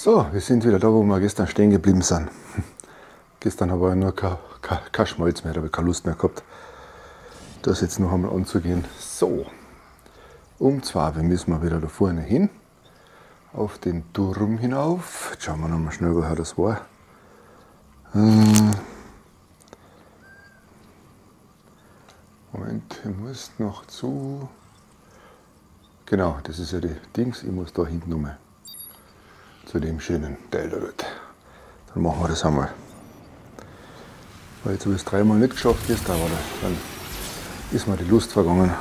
So, wir sind wieder da, wo wir gestern stehen geblieben sind. Gestern habe ich nur kein, kein, kein Schmalz mehr, da habe ich keine Lust mehr gehabt, das jetzt noch einmal anzugehen. So, um zwei, wir müssen mal wieder da vorne hin, auf den Turm hinauf. Jetzt schauen wir noch mal schnell, woher das war. Äh, Moment, ich muss noch zu. Genau, das ist ja die Dings, ich muss da hinten nochmal zu dem schönen Teil da dort. Dann machen wir das einmal. Weil jetzt habe ich es dreimal nicht geschafft gestern, aber dann ist mir die Lust vergangen.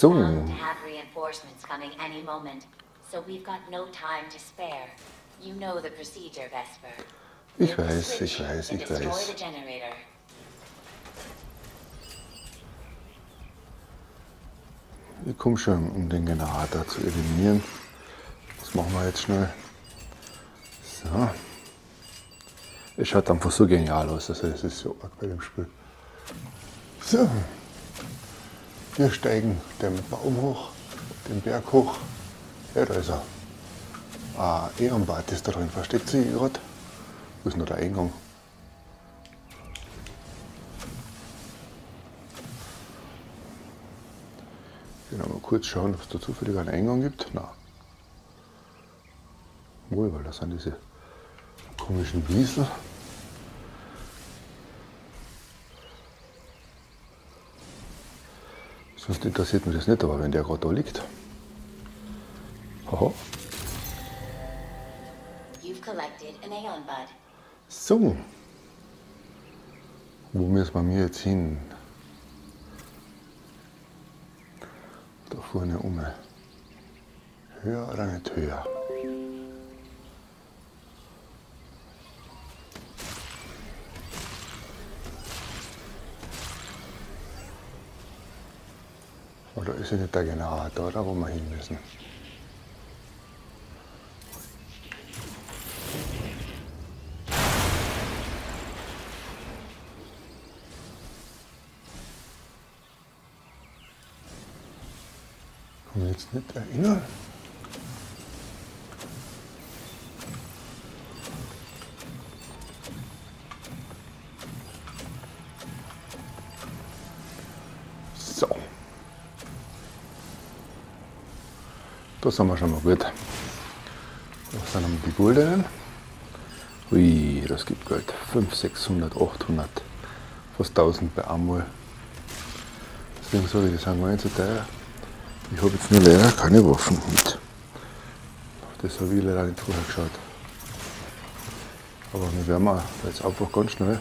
They're So. bound to have reinforcements coming any moment, so we've got no time to spare. You know the procedure, Vesper. Ich weiß, ich weiß, ich weiß. Ich komme schon, um den Generator zu eliminieren. Das machen wir jetzt schnell. So. Es schaut einfach so genial aus, also es ist so arg bei dem Spiel. So. Wir steigen den Baum hoch, den Berg hoch. Ja, da ist er. Ah, Ehrenbad ist da drin, versteckt sich gerade. Wo ist noch der Eingang? Genau, mal kurz schauen, ob es da zufällig einen Eingang gibt. Na. Wohl, weil das sind diese komischen Wiesel. Sonst interessiert mich das nicht, aber wenn der gerade da liegt. Haha. You've collected an Aeon Bud. So. Wo müssen wir jetzt hin? Da vorne um. Höher oder nicht höher? Oder ist nicht der Generator, da wo wir hin müssen? Kann mich jetzt nicht erinnern. Da sind wir schon mal gut. Das sind die goldenen. Ui, das gibt Geld. 500, 600, 800, fast 1000 bei einmal. Deswegen sage ich, die sind gar nicht so teuer. Ich habe jetzt nur leider keine Waffen mit. Das habe ich leider nicht vorher geschaut. Aber wir werden mal jetzt einfach ganz schnell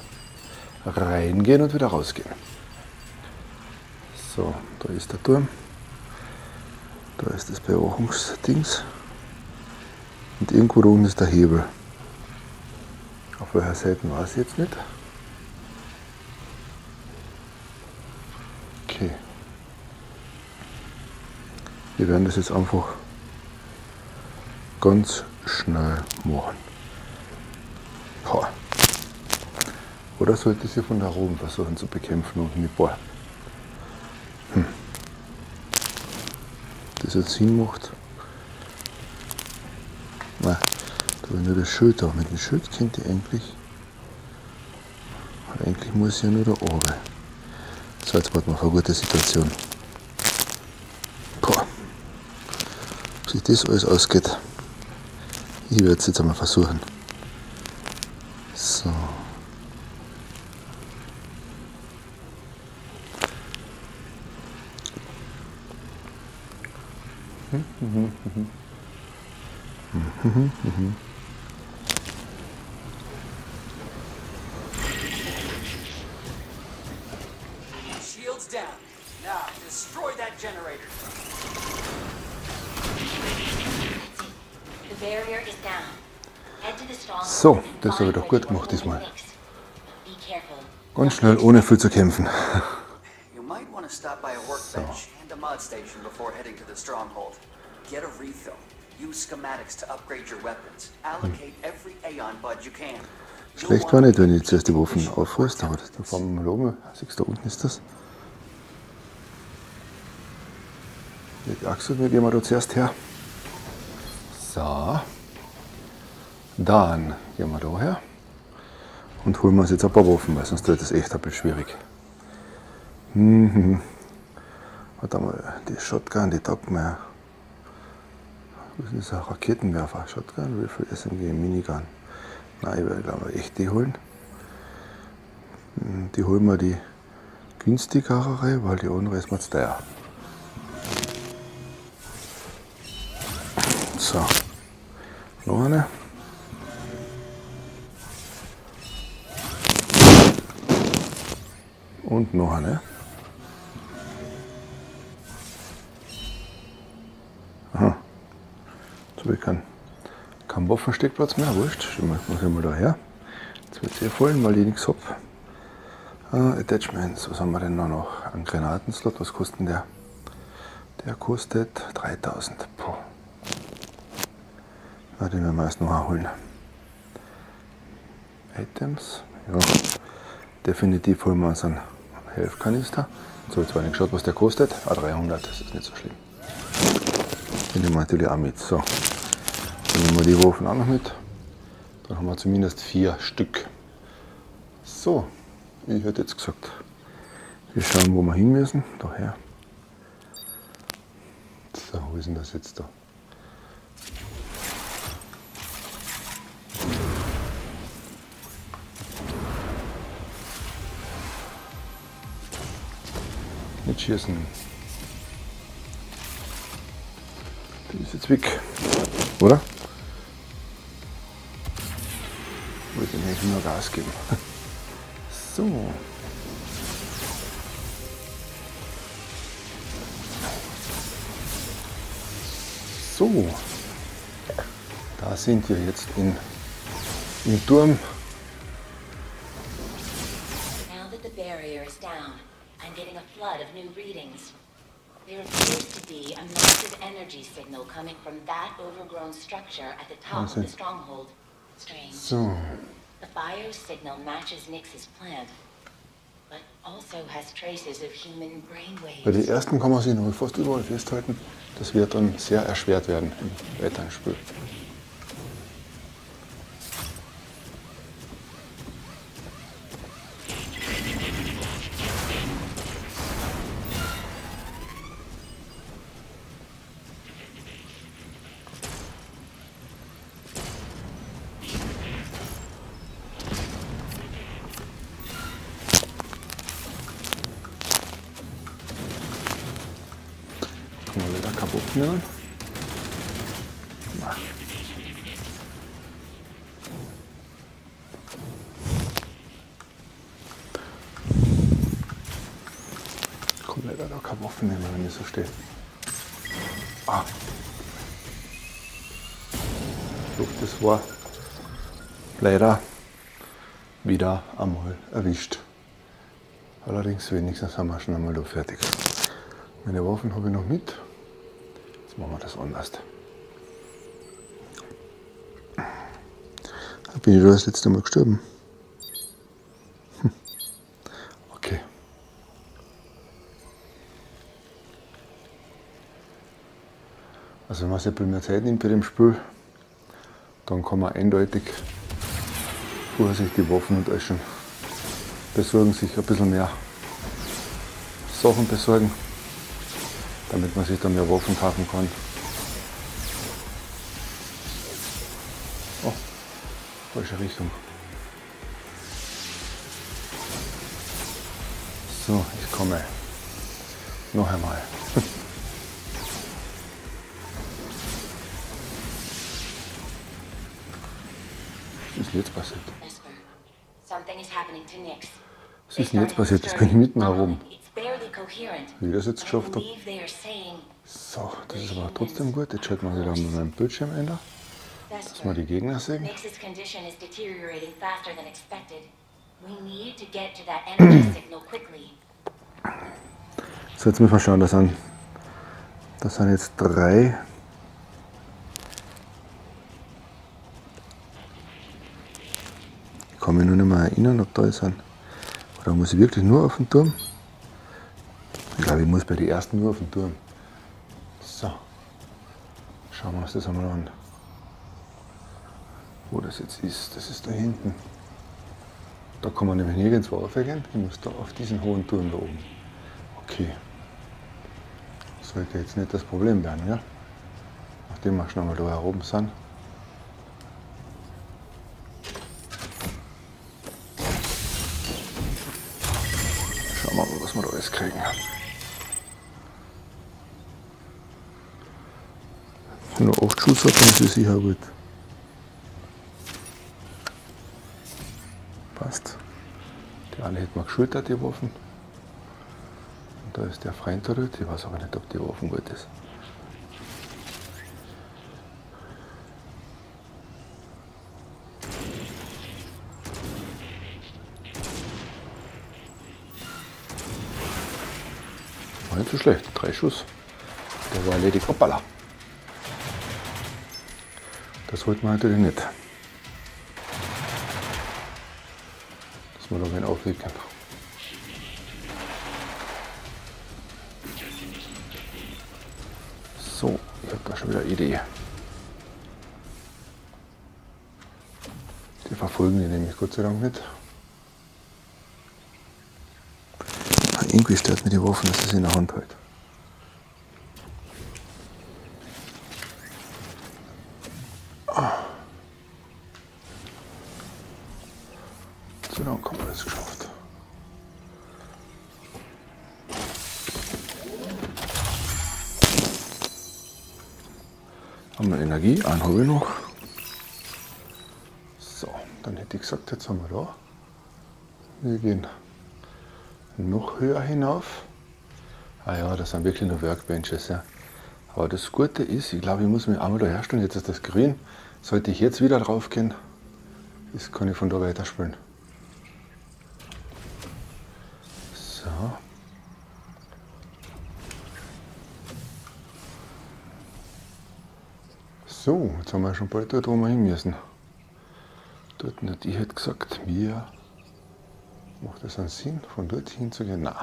reingehen und wieder rausgehen. So, da ist der Turm. Da ist das Beobachungsdings. Und irgendwo da unten ist der Hebel. Auf welcher Seite weiß ich jetzt nicht. Okay. Wir werden das jetzt einfach ganz schnell machen. Oder sollte sie von da oben versuchen zu bekämpfen und mit Boah. Hm. Das jetzt Sinn macht. Nein, da ich nur das Schild da. Mit dem Schild könnte ich eigentlich. Eigentlich muss ich ja nur da oben. So, jetzt warten wir auf eine gute Situation. Boah. Ob sich das alles ausgeht. Ich werde es jetzt einmal versuchen. So. Shields down. Now, destroy that generator. So, das habe ich doch gut gemacht diesmal. mix. Be careful. Ganz schnell, ohne viel zu kämpfen. You Get a refill. Use schematics to upgrade your weapons. Allocate every Aeon Bud you can. Schlecht war nicht, wenn ich zuerst die Waffen aufrüste, aber das- da fahren wir mal oben. Siehst du, da unten ist das. Die Achse, wir gehen wir da zuerst her. So. Dann gehen wir da her und holen wir uns jetzt ein paar Waffen, weil sonst wird das echt ein bisschen schwierig. Mhm. Warte mal, die Shotgun, die taugt mir. Was ist das? Ein Raketenwerfer? Shotgun, Rifle, SMG, Minigun. Nein, ich werde glaube ich echt die holen. Hm, Die holen wir die günstigere, weil die andere ist mir zu teuer. So, noch eine. Und noch eine. Ich keinen kein Waffensteckplatz mehr, wurscht. Muss ich mal da her. Jetzt wird es eh fallen, weil ich nichts habe. Äh, Attachments, was haben wir denn da noch? Ein Granatenslot, was kostet denn der? Der kostet 3000. Puh. Na, den werden wir erst noch holen. Items, ja. Definitiv holen wir uns einen Helfkanister. So, jetzt ich nicht geschaut, was der kostet. Ah, 300, das ist nicht so schlimm. Den nehmen wir natürlich auch mit. So. Nehmen wir die Waffen auch noch mit. Dann haben wir zumindest vier Stück. So, ich hätte jetzt gesagt, wir schauen, wo wir hin müssen. Daher. So, wo ist denn das jetzt da? Nicht schießen. Die ist jetzt weg. Oder? Nämlich nur Gas geben. So. So. Da sind wir jetzt in, im Turm. Now that the barrier is down, I'm getting a flood of new readings. There appears to be a massive energy signal coming from that overgrown structure at the top of the stronghold. Strange. So. The bio signal matches Nyx's plant, but also has traces of human Bei brainwaves. den ersten kann man sich noch fast überall festhalten. Das wird dann sehr erschwert werden im weiteren Spiel. Kann man wieder kaputt nehmen. Na. Kann leider da keine Waffen nehmen, wenn ich so stehe. Ah. So, das war leider wieder einmal erwischt. Allerdings wenigstens haben wir schon einmal da fertig. Meine Waffen habe ich noch mit. Jetzt machen wir das anders. Bin ich da das letzte Mal gestorben? Hm. Okay. Also wenn man sich ein bisschen mehr Zeit nimmt bei dem Spiel, dann kann man eindeutig vorher sich die Waffen und schon besorgen, sich ein bisschen mehr Sachen besorgen, damit man sich dann mehr Waffen kaufen kann. Oh, falsche Richtung. So, ich komme. Noch einmal. Was ist denn jetzt passiert? Was ist denn jetzt passiert? Jetzt bin ich mitten herum. Wie ich das jetzt geschafft habe. So, das ist aber trotzdem gut. Jetzt schalten wir wieder meinen Bildschirm ein. da. Dass wir die Gegner sehen. So, jetzt müssen wir schauen, das sind, das sind jetzt drei. Ich kann mich nur nicht mehr erinnern, ob da ist ein. Oder muss ich wirklich nur auf den Turm? Ich glaube, ich muss bei den ersten nur auf den Turm. So. Schauen wir uns das einmal an. Wo das jetzt ist. Das ist da hinten. Da kann man nämlich nirgendwo aufgehen. Ich muss da auf diesen hohen Turm da oben. Okay. Sollte jetzt nicht das Problem werden, ja? Nachdem wir schon einmal da oben sind. Schauen wir mal, was wir da alles kriegen. Nur 8 Schuss hat, ist es sicher gut. Passt. Die eine hätte man geschultert, die Waffen. Und da ist der Freund dort. Ich weiß aber nicht, ob die Waffen gut ist. War nicht so schlecht. Drei Schuss. Der war erledigt. Hoppala. Das wollten wir natürlich nicht. Dass wir da wen aufwickeln. So, ich habe da schon wieder eine Idee. Die verfolgen die nämlich Gott sei Dank nicht. Ah, Irgendwie stört mir die Waffen, dass es in der Hand hält. Haben wir Energie, einen habe ich noch. So, dann hätte ich gesagt, jetzt haben wir da. Wir gehen noch höher hinauf. Ah ja, das sind wirklich nur Workbenches. Ja. Aber das Gute ist, ich glaube, ich muss mich einmal da herstellen. Jetzt ist das grün. Sollte ich jetzt wieder drauf gehen, das kann ich von da weiterspielen. So. So, jetzt haben wir schon bald dort, wo wir hin müssen. Dort nicht. Ich hätte gesagt, mir macht das einen Sinn, von dort hinzugehen? Nein.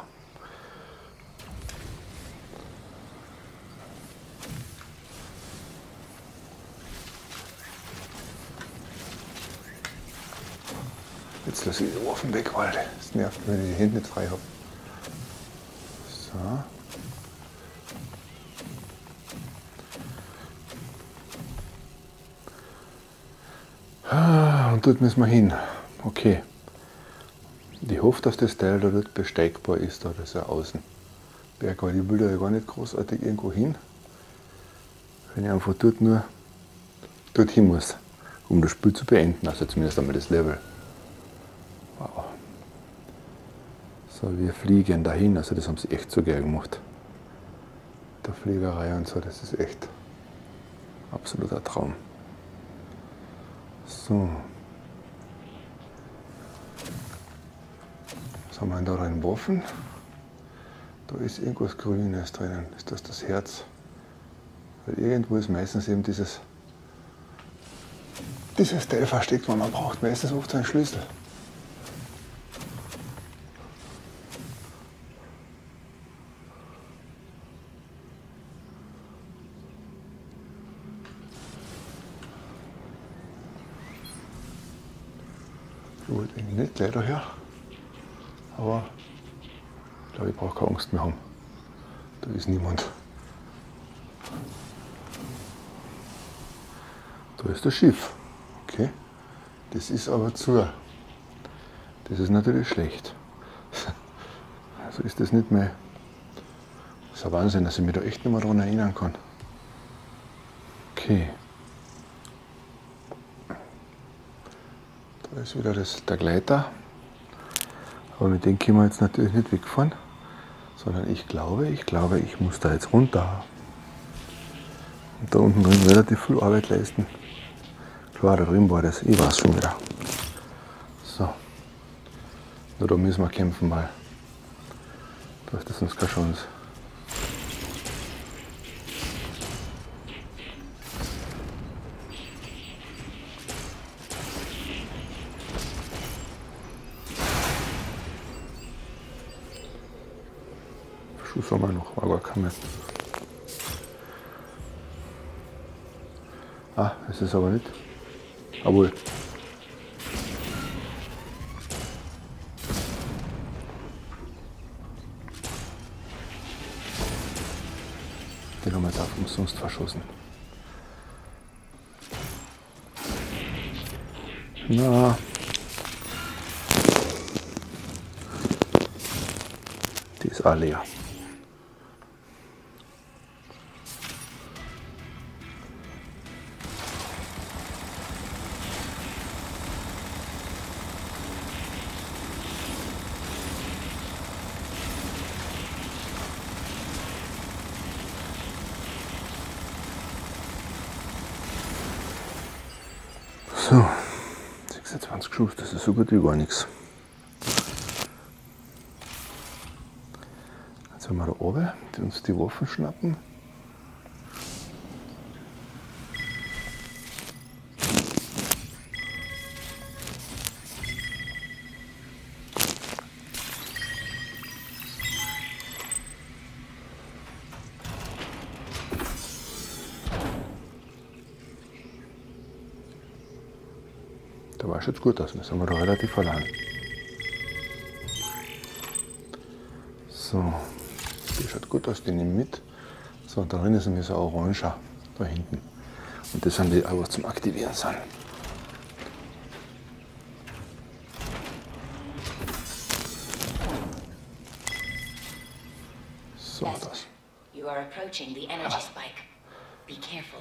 Jetzt lasse ich die Waffen weg, weil es nervt, wenn ich die Hände nicht frei habe. So. Dort müssen wir hin. Okay. Ich hoffe, dass das Teil da dort besteigbar ist, da das ist außen. Berg, weil ich will da ja gar nicht großartig irgendwo hin. Wenn ich einfach dort nur dorthin muss, um das Spiel zu beenden. Also zumindest einmal das Level. Wow. So, wir fliegen dahin. Also das haben sie echt so geil gemacht. Der Fliegerei und so, das ist echt absoluter Traum. So. Was haben wir da drin? Waffen? Da ist irgendwas Grünes drinnen. Ist das das Herz? Weil irgendwo ist meistens eben dieses, dieses Teil versteckt, wo man braucht meistens oft einen Schlüssel. Ich wollte eigentlich nicht gleich daher. Aber ich glaube, ich brauche keine Angst mehr haben. Da ist niemand. Da ist das Schiff. Okay. Das ist aber zu. Das ist natürlich schlecht. Also ist das nicht mehr. Das ist ein Wahnsinn, dass ich mich da echt nicht mehr daran erinnern kann. Okay. Da ist wieder das, der Gleiter. Aber mit dem können wir jetzt natürlich nicht wegfahren, sondern ich glaube, ich glaube, ich muss da jetzt runter. Und da unten drin relativ viel Arbeit leisten. Klar, da drin war das. Ich weiß schon wieder. So. Nur da müssen wir kämpfen, weil da ist das sonst keine Chance. Haben wir noch, aber kann man. Ah, es ist aber nicht. Obwohl. Den haben wir jetzt umsonst verschossen. Na. Die ist auch leer. Wie gar nichts. Jetzt haben wir da oben, die uns die Waffen schnappen. Da war es jetzt gut aus, das haben wir da relativ allein. So, die schaut gut aus, die nehme ich mit. So, da drin ist nämlich so ein Oranger, da hinten. Und das sind die auch was zum Aktivieren sind. So, das. You are approaching the energy spike. Be careful.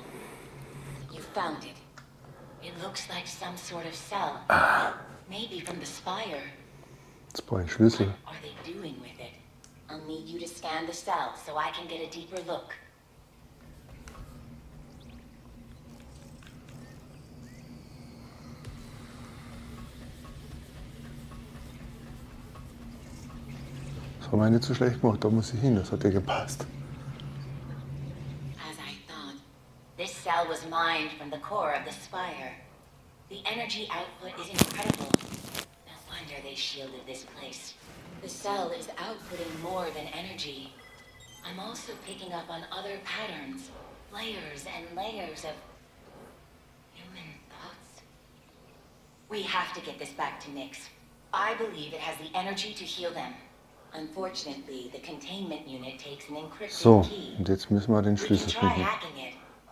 You found it. It looks like some sort of cell. Maybe from the spire. Jetzt brauche ich einen Schlüssel. What are they doing with it? I'll need you to scan the cell so I can get a deeper look. Das haben wir nicht so schlecht gemacht, da muss ich hin, das hat ja gepasst. As I thought, this cell was mined from the core of the spire. The energy output is incredible. No they shielded this place. The cell is outputting more than energy. I'm also picking up on other patterns, layers and layers of human thoughts. We have to get this back to Nyx. I believe it has the energy to heal them. Unfortunately, the containment unit takes an encrypted So, key. und jetzt müssen wir den Schlüssel finden.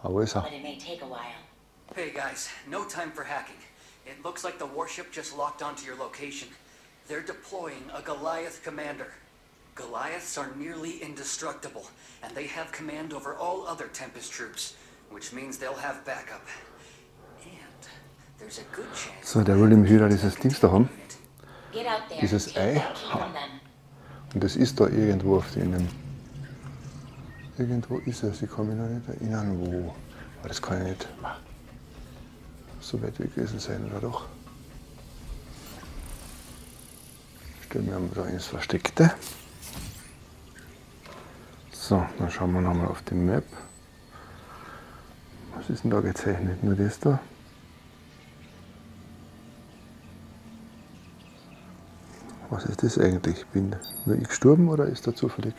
Aber ist er? but it may take a while. Hey guys, no time for hacking. It looks like the warship just locked onto your location. They're deploying a Goliath commander. Goliaths are nearly indestructible, and they have command over all other Tempest troops, which means they'll have backup. And there's a good chance. So, der will nämlich wieder dieses Dings da haben. Get out there Dieses and take Ei? that key from them. Und das ist da irgendwo auf dem. Irgendwo ist es, ich kann mich noch nicht erinnern, wo. Aber das kann ich nicht so weit weg gewesen sein, oder doch? Stellen wir mal da ins Versteckte. So, dann schauen wir nochmal auf die Map. Was ist denn da gezeichnet? Nur das da? Was ist das eigentlich? Bin nur ich gestorben oder ist da zufällig?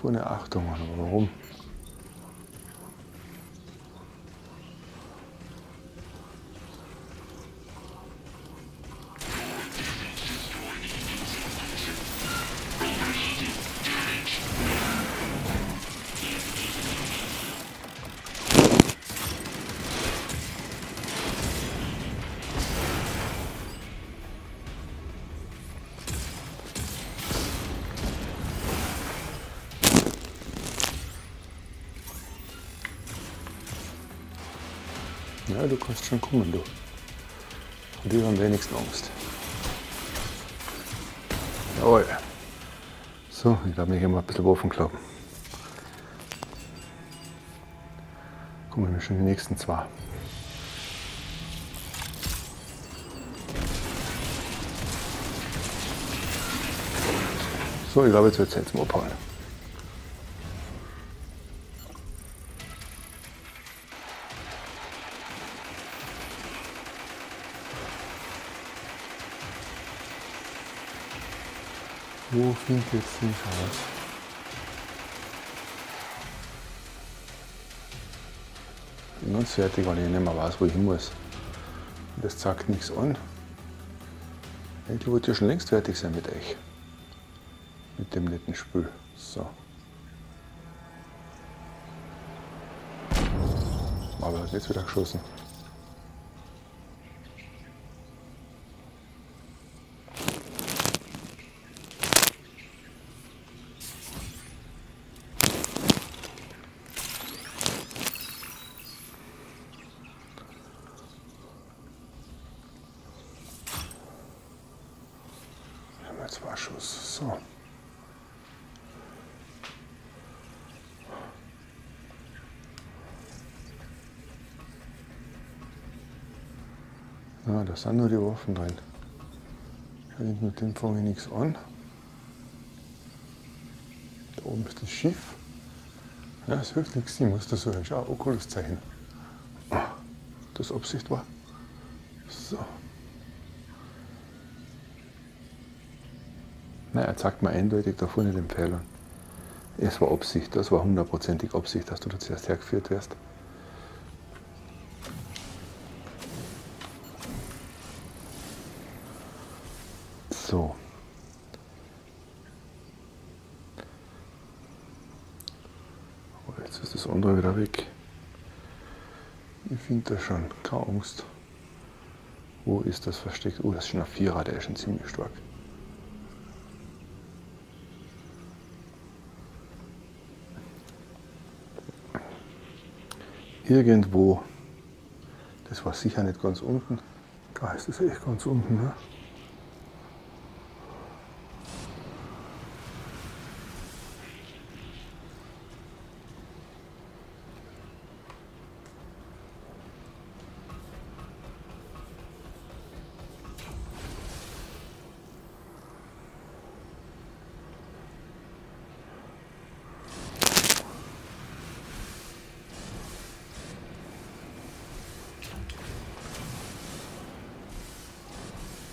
Vorne Achtung, warum? Ja, du kannst schon kommen, du. Und die haben wenigsten Angst. Jawohl. So, ich glaube, ich mal ein bisschen Waffen klappen. Kommen wir schon die nächsten zwei. So, ich glaube, jetzt wird es jetzt mal abhauen. Nicht raus? Ich bin ganz fertig, weil ich nicht mehr weiß, wo ich muss. Das zeigt nichts an. Ich wollte ja schon längst fertig sein mit euch. Mit dem netten Spiel. So. Aber jetzt wieder geschossen. zwei Schuss. So. Ja, da sind nur die Waffen drin. Mit dem fange ich nichts an. Da oben ist das Schiff. Ja, es hilft nichts, ich muss da so Schau, Okuluszeichen. Ah, das Absicht war. So. Nein, er zeigt mir eindeutig da vorne den Pfeilern. Es war Absicht, das war hundertprozentig Absicht, dass du da zuerst hergeführt wirst. So. Aber jetzt ist das andere wieder weg. Ich finde das schon, keine Angst. Wo ist das versteckt? Oh, das ist schon ein Vierer, der ist schon ziemlich stark. Irgendwo, das war sicher nicht ganz unten, da ist es echt ganz unten. Ne?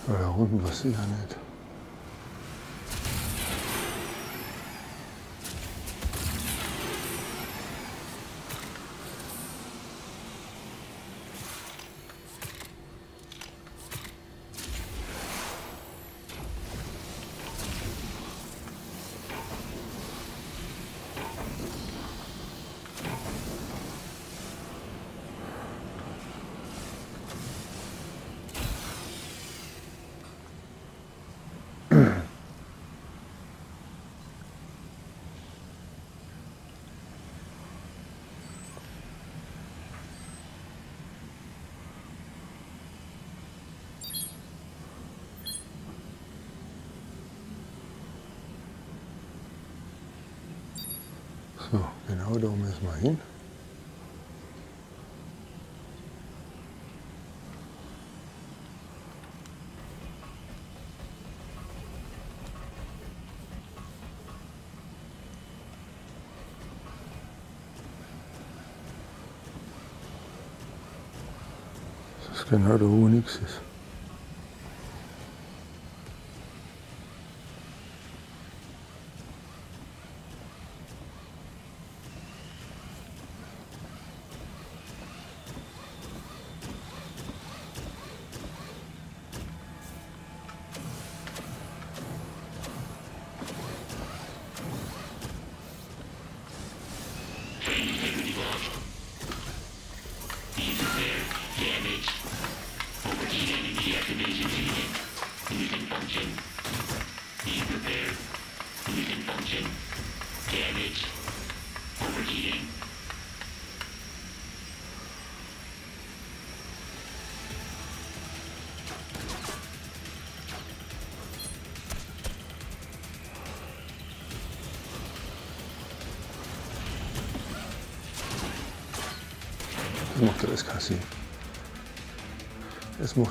Ja, unten war sicher nicht. So, genau da müssen wir hin. Das ist genau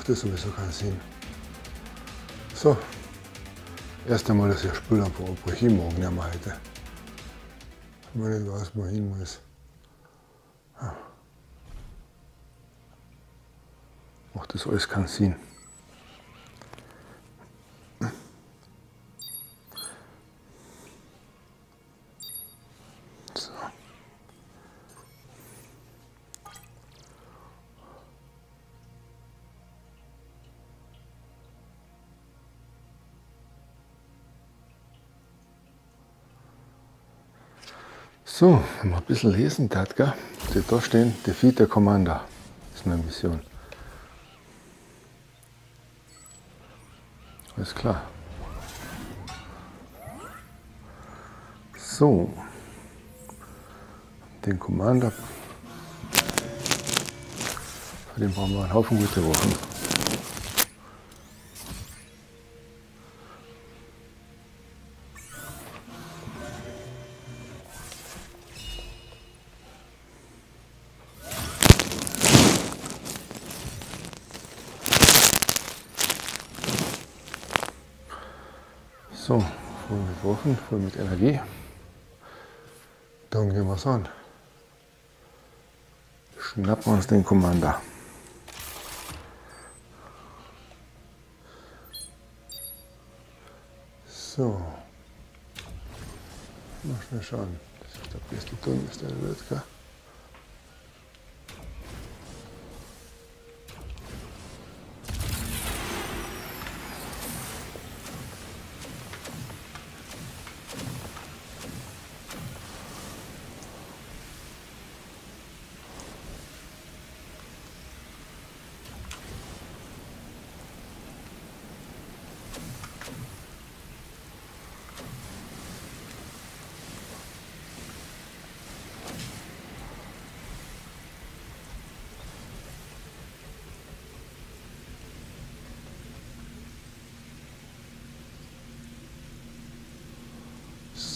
macht ja sowieso keinen Sinn. So, erst einmal das abbrechen, morgen nicht mehr heute. Wenn ich nicht weiß, wo hin muss. Macht das alles keinen Sinn. So, wenn man ein bisschen lesen hat, gell? Steht da stehen, Defeat the Commander. Ist meine Mission. Alles klar. So. Den Commander. Für den brauchen wir einen Haufen gute Wochen. Voll mit Energie. Dann gehen wir es an. Schnappen uns den Commander. So. Mal schnell schauen. Das ist ein bisschen dünn, ist der wird,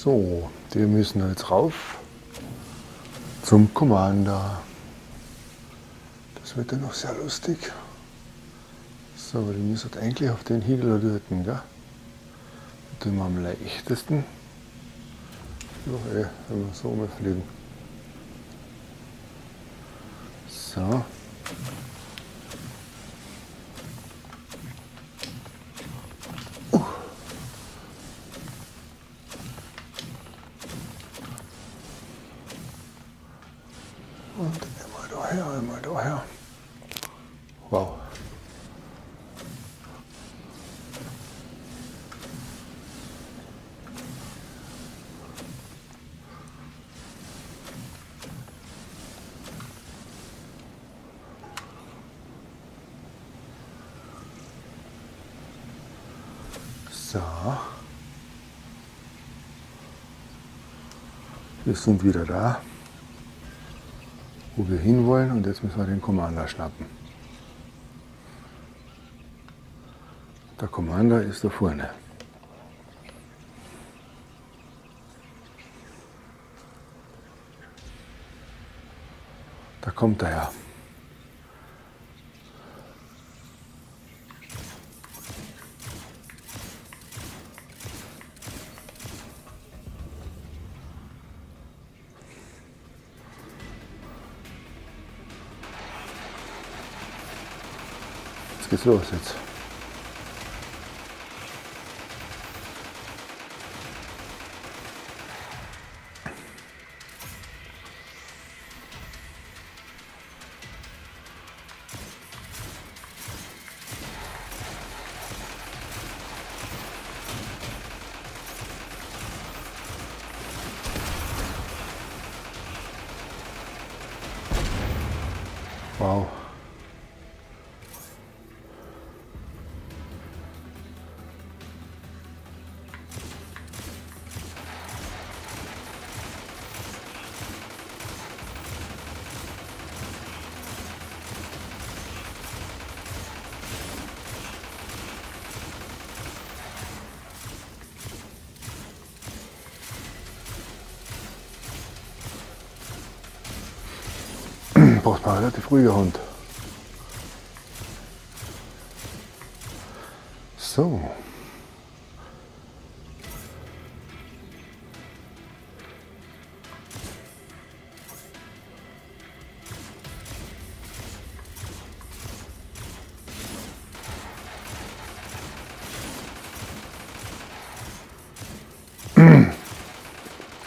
So, die müssen jetzt rauf zum Commander. Das wird dann noch sehr lustig. So, aber die müssen eigentlich auf den Hügel dort, gell? Da tun wir am leichtesten. Ja, eh, wenn wir so fliegen. So. Und einmal daher, einmal daher. Wow. So. Wir sind wieder da wo wir hinwollen und jetzt müssen wir den Commander schnappen. Der Commander ist da vorne. Da kommt er ja. Jetzt los. Relativ ruhiger Hund. So.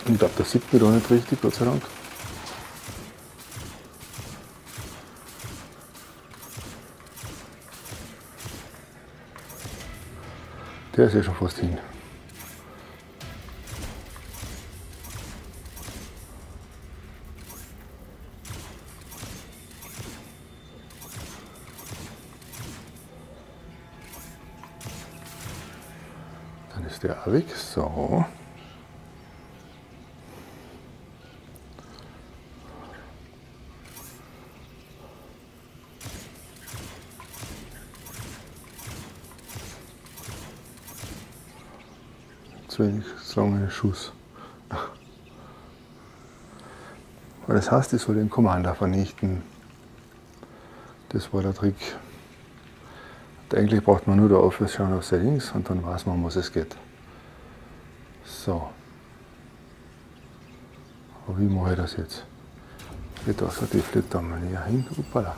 Ich glaube, das sieht man da nicht richtig, Gott sei Dank. Der ist ja schon fast hin. Dann ist der weg. So. Zu wenig lange Schuss. Aber das heißt, ich soll den Commander vernichten. Das war der Trick. Und eigentlich braucht man nur da auf schauen auf Settings und dann weiß man, was es geht. So. Aber wie mache ich das jetzt? Da so die Flitter mal hier hin. Uppala.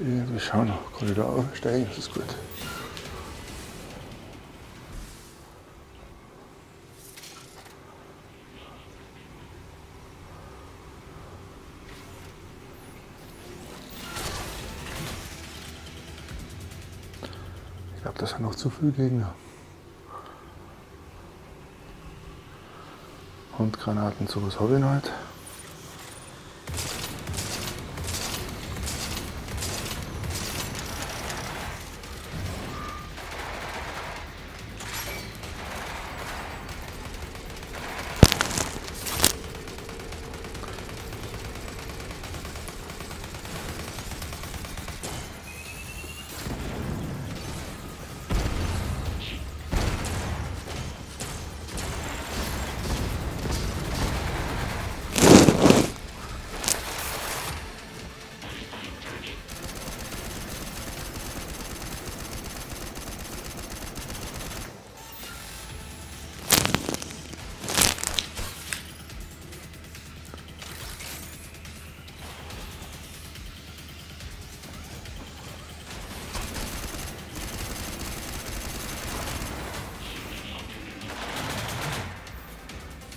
Wir schauen noch, kann ich da aufsteigen? Das ist gut. Ich glaube, das sind noch zu viele Gegner. Handgranaten, sowas habe ich noch nicht.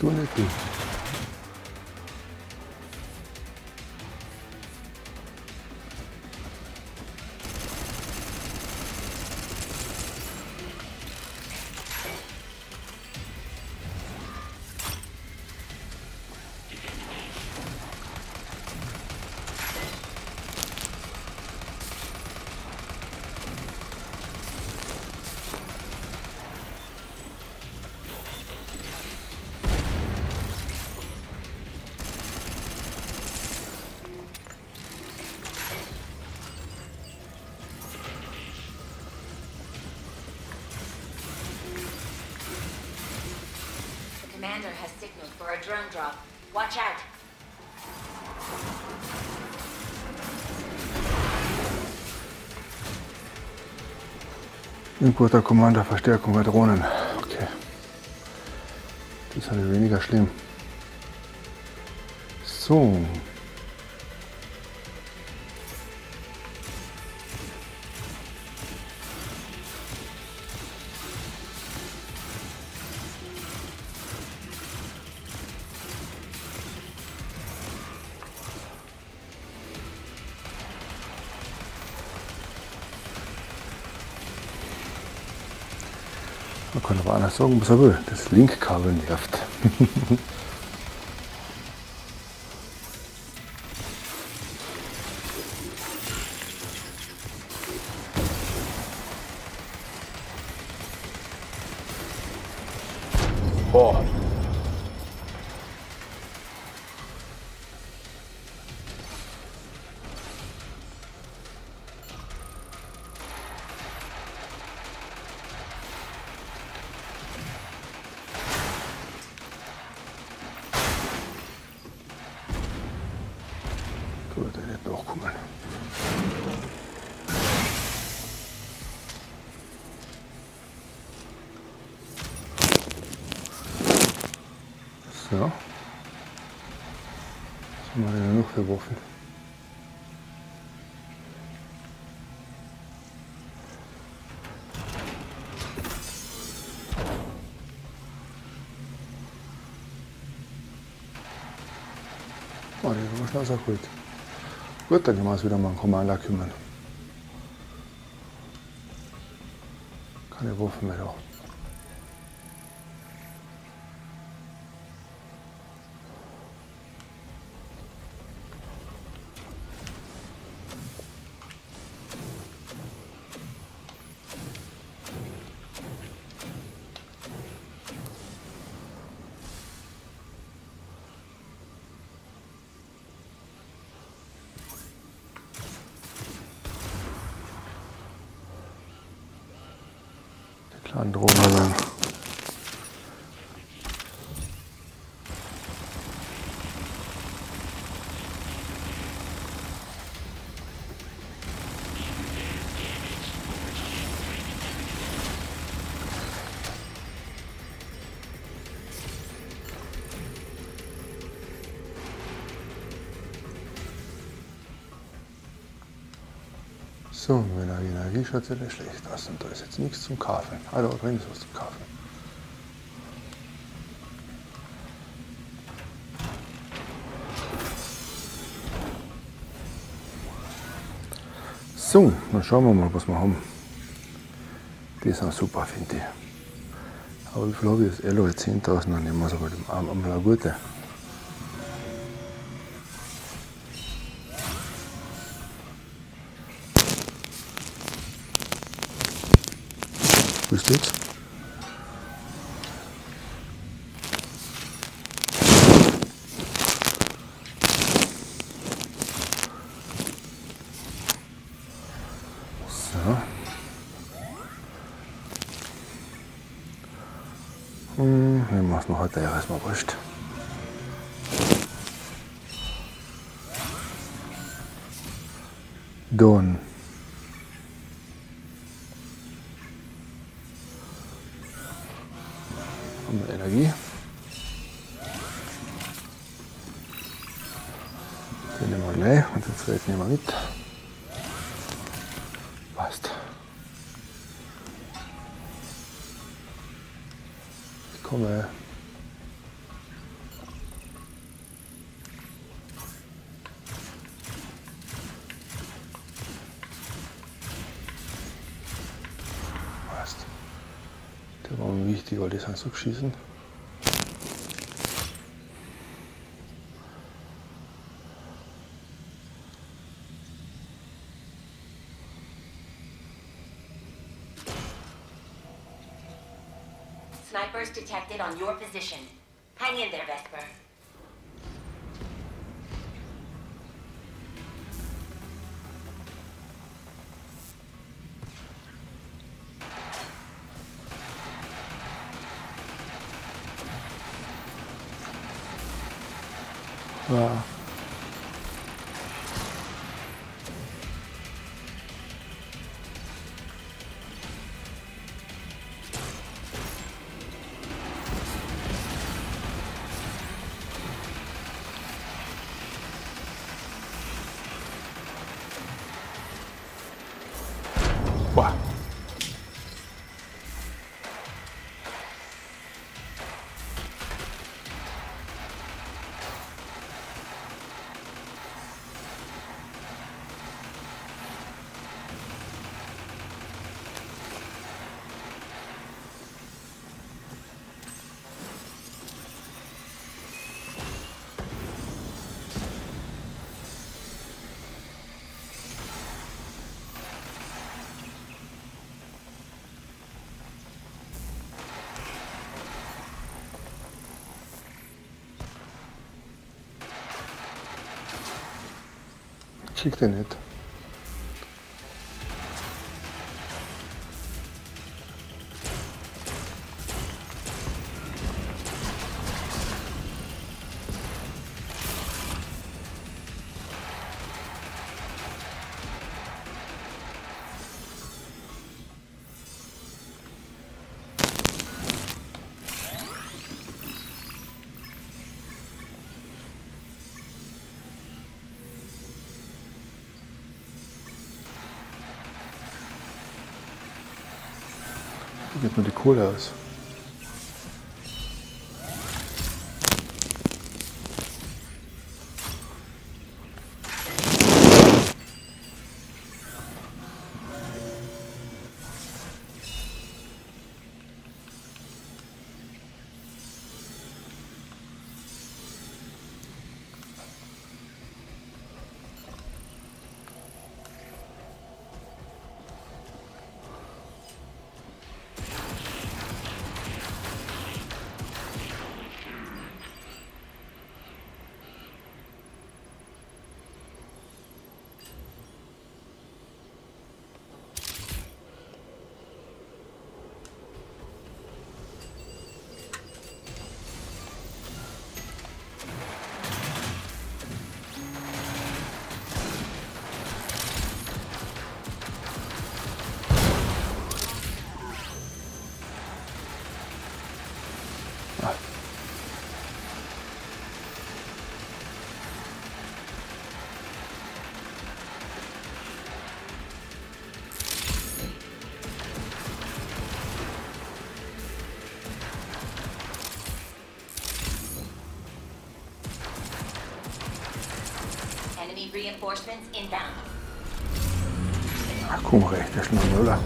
Du nicht Import der Commander, Verstärkung bei Drohnen. Okay. Das ist halt weniger schlimm. So. Sagen, was er will. Das Linkkabel nervt. Haben wir schon rausgeholt. Gut, dann können wir uns wieder mal um Commander kümmern. Keine Waffen mehr da. Die Energie schaut sehr schlecht aus und da ist jetzt nichts zum Kaufen. Ah, da drin ist was zum Kaufen. So, dann schauen wir mal, was wir haben. Die sind super, finde ich. Aber wie viel habe ich jetzt? 11, 10.000, dann nehmen wir es aber einmal eine gute. Dann haben. So geschissen. Snipers detected on your position. Hang in there, Vesper. Kriegt er Kohle aus. Ach, guck mal, echt, der Schnurr, Incredible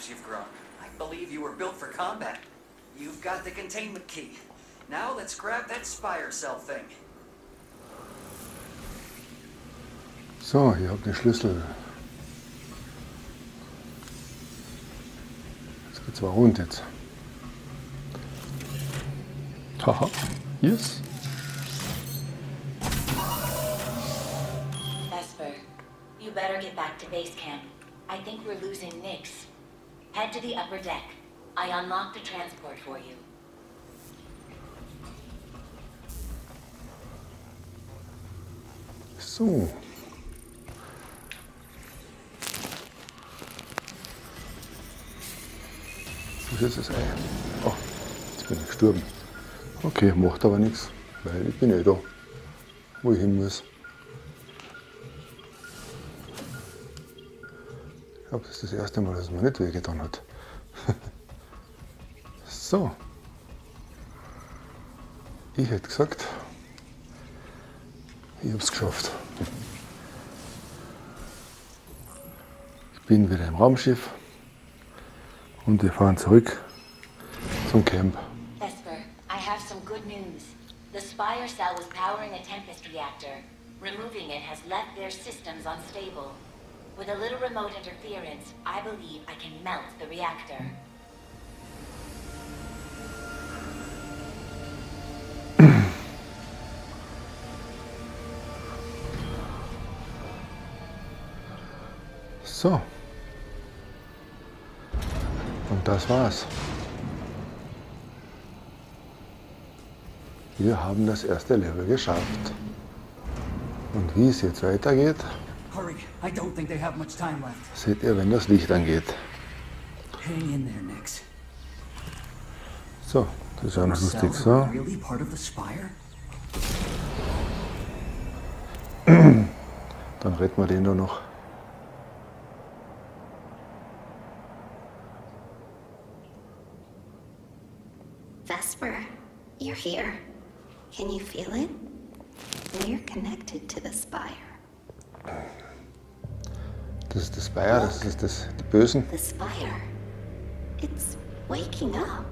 seen you've grown, I'd believe you were built for combat. You've got the containment key. Now let's grab that Spire Cell thing. So, ihr habt den Schlüssel. Jetzt geht's mal rund jetzt. Haha, yes. Vesper, you better get back to base camp. I think we're losing Nyx. Head to the upper deck. I unlocked a transport for you. So. Was ist das Ei? Oh, jetzt bin ich gestorben. Okay, macht aber nichts, weil ich bin eh da, wo ich hin muss. Glaube, das ist das erste Mal, dass mir nicht wehgetan hat. so. Ich hätte gesagt, ich habe es geschafft. Ich bin wieder im Raumschiff und wir fahren zurück zum Camp. Vesper, I have some good news. The Spire cell was powering a Tempest reactor. Removing it has left their systems unstable. With a little remote interference, I believe I can melt the reactor. So. Und das war's. Wir haben das erste Level geschafft. Und wie es jetzt weitergeht, Hurry, I don't think they have much time left. seht ihr, wenn das Licht angeht. Hang in there, Nix. So, das ist ja noch lustig. So, really part of the Spire? dann retten wir den da noch. Vesper, you're here. Can you feel it? We're connected to the spire. Das ist das Bayer, das ist das, die Bösen. The spire. It's waking up.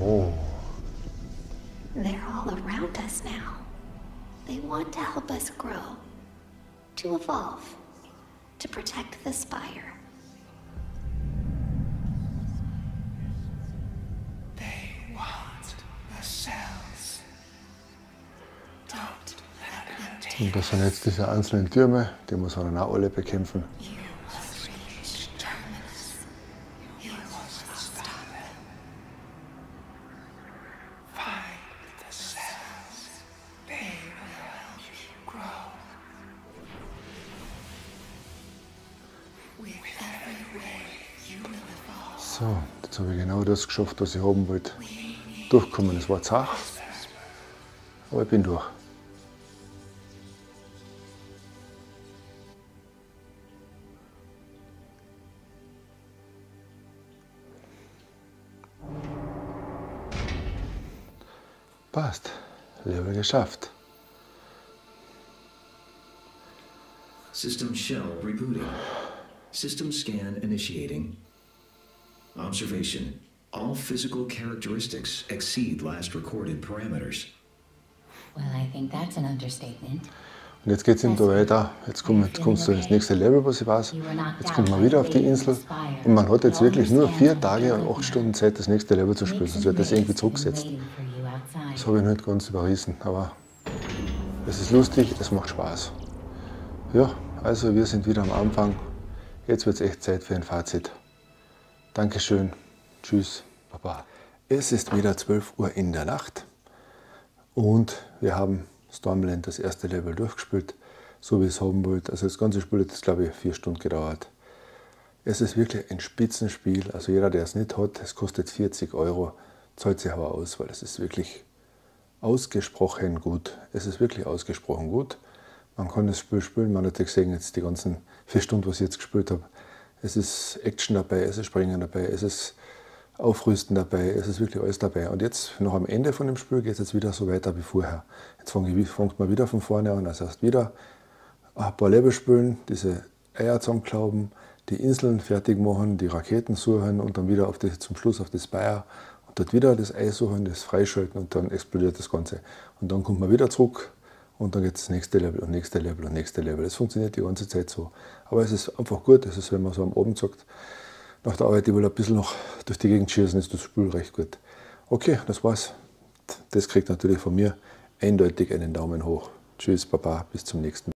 Oh, They're all around us now. They want to help us grow, to evolve. to protect the Spire. Und das sind jetzt diese einzelnen Türme, die muss man dann auch alle bekämpfen. So, jetzt habe ich genau das geschafft, was ich haben wollte. Durchkommen, das war zart, aber ich bin durch. Geschafft. System shell rebooting. System scan initiating. Observation. All physical characteristics exceed last recorded parameters. Well, I think that's an understatement. Und jetzt geht es ihm da weiter. Jetzt, kommt, jetzt kommst du ins nächste Level, was ich weiß. Jetzt kommt man wieder auf die Insel. Und man hat jetzt wirklich nur vier Tage und acht Stunden Zeit, das nächste Level zu spielen. Sonst wird das irgendwie zurückgesetzt. Das habe ich nicht ganz überrissen. Aber es ist lustig, es macht Spaß. Ja, also wir sind wieder am Anfang. Jetzt wird es echt Zeit für ein Fazit. Dankeschön. Tschüss. Baba. Es ist wieder 12 Uhr in der Nacht. Und wir haben Stormland das erste Level durchgespielt, so wie es haben wollte. Also das ganze Spiel hat, glaube ich, vier Stunden gedauert. Es ist wirklich ein Spitzenspiel. Also jeder, der es nicht hat, es kostet 40 Euro, zahlt sich aber aus, weil es ist wirklich ausgesprochen gut. Es ist wirklich ausgesprochen gut. Man kann das Spiel spielen, man hat ja gesehen, jetzt die ganzen vier Stunden, was ich jetzt gespielt habe. Es ist Action dabei, es ist Springen dabei, es ist Aufrüsten dabei, es ist wirklich alles dabei. Und jetzt, noch am Ende von dem Spiel, geht es jetzt wieder so weiter wie vorher. Jetzt fängt man wieder von vorne an, also erst wieder ein paar Level spielen, diese Eier zusammenklauben, die Inseln fertig machen, die Raketen suchen und dann wieder auf die, zum Schluss auf das Bayer dort wieder das Ei suchen, das freischalten und dann explodiert das Ganze. Und dann kommt man wieder zurück und dann geht das nächste Level und nächste Level und nächste Level. Es funktioniert die ganze Zeit so. Aber es ist einfach gut, es ist, wenn man so am Abend sagt, nach der Arbeit, ich will ein bisschen noch durch die Gegend schießen, ist das Spiel recht gut. Okay, das war's. Das kriegt natürlich von mir eindeutig einen Daumen hoch. Tschüss, Baba, bis zum nächsten Mal.